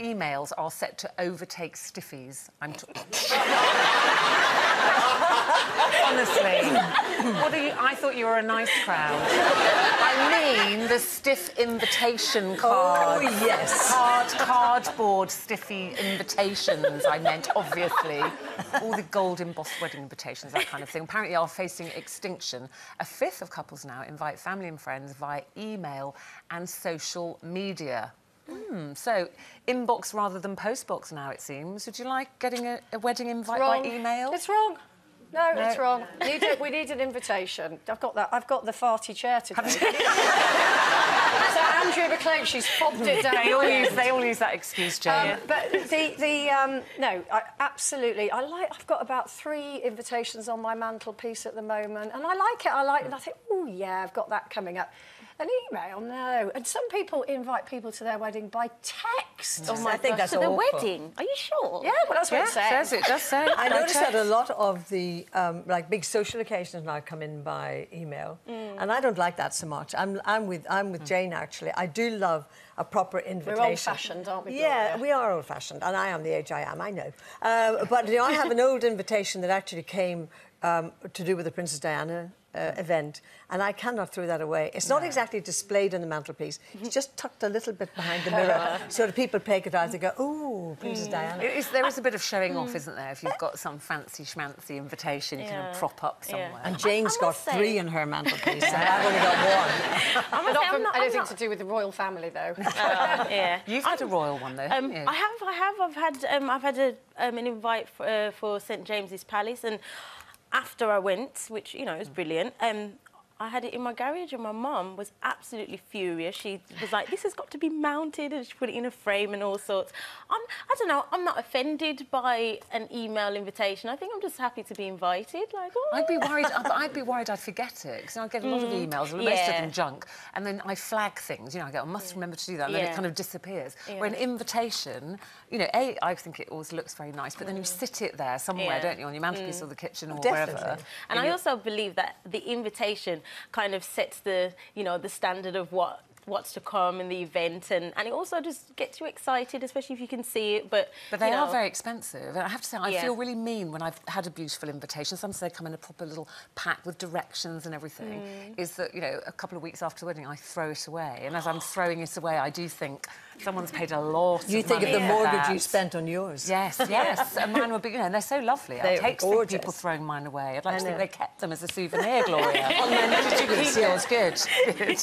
emails are set to overtake stiffies. I'm. Honestly, what are you? I thought you were a nice crowd. I mean, the stiff invitation oh, card. Oh, yes. Card, cardboard stiffy invitations. I meant, obviously, all the gold embossed wedding invitations, that kind of thing. Apparently, are facing extinction. A fifth of couples now invite family and friends via email and social media. Hmm, so, inbox rather than postbox now, it seems. Would you like getting a, a wedding invite by email? It's wrong. No, No. it's wrong. Need it, we need an invitation. I've got that. I've got the farty chair today. so Andrea McLean, she's fobbed it down. They all, use, they all use that excuse, Jane. Um, but the the um, no, I, absolutely. I like. I've got about three invitations on my mantelpiece at the moment, and I like it. I like, it, and I think, oh yeah, I've got that coming up. An email, no. And some people invite people to their wedding by text. Oh my I think that's to the wedding. Are you sure? Yeah, well, that's what yeah, it says. says it does say. I By noticed that a lot of the um, like big social occasions now come in by email, and I don't like that so much. I'm, I'm with I'm with Jane actually. I do love a proper invitation. We're old-fashioned, aren't we, Yeah, Gloria? we are old-fashioned, and I am the age I am. I know, uh, but you know, I have an old invitation that actually came um, to do with the Princess Diana. Uh, event and I cannot throw that away. It's not exactly displayed on the mantelpiece. It's just tucked a little bit behind the mirror, so that people take it out and go, "Oh, Princess Diana." It is, there is a bit of showing off, isn't there? If you've got some fancy schmancy invitation, you can prop up Yeah. somewhere. And Jane's got say- three in her mantelpiece, and I've only got one. I must But say, not I'm from not, I'm anything not- to do with the royal family, though. yeah. You've had a royal one, though, Um, you? I have, I have. I've had, um, I've had a, um, an invite for, uh, for St James's Palace, and after I went, which you know was brilliant, um, I had it in my garage, and my mum was absolutely furious. She was like, "This has got to be mounted," and she put it in a frame and all sorts. I'm, I don't know. I'm not offended by an email invitation. I think I'm just happy to be invited. Like, oh. I'd be worried. I'd, be worried I'd forget it because I get a lot of emails, most of Mm. them junk, and then I flag things. You know, I go, I must remember to do that, and then Yeah. it kind of disappears. Yeah. Where an invitation, you know, a I think it always looks very nice, but then you sit it there somewhere, Mm. Yeah. Mm. don't you, on your mantelpiece or the kitchen or Definitely. wherever. And I also believe that the invitation kind of sets the, you know, the standard of what what's to come in the event and, and it also just gets you excited especially if you can see it but But they you are very expensive. And I have to say, I Yeah. feel really mean when I've had a beautiful invitation. Some say they come in a proper little pack with directions and everything. Mm. Is that, you know, a couple of weeks after the wedding, I throw it away. And as I'm throwing it away, I do think someone's paid a lot You of think of the mortgage that. you spent on yours. Yes, yes. and mine would be, you know, and they're so lovely. They I'd hate to think people throwing mine away. I'd like I to think they kept them as a souvenir, Gloria. Did you keep yours? Good. Good.